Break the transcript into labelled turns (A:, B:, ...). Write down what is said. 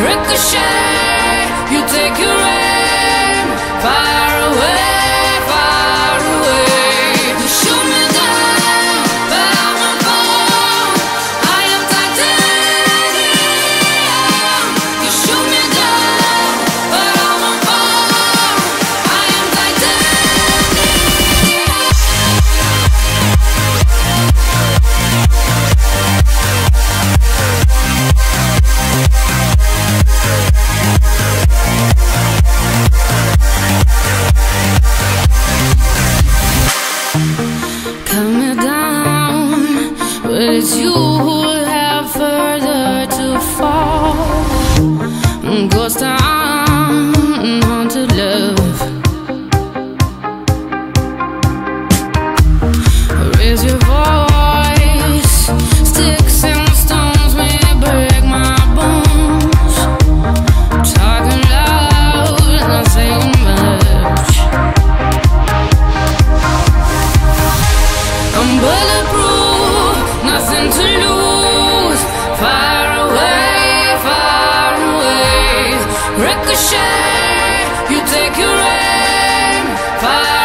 A: Ricochet, you take your aim. Fire. goes to love. Raise your voice, sticks and stones may break my bones. Talking loud, not saying much. I'm bulletproof, nothing to lose. Ricochet, you take your aim. Fire.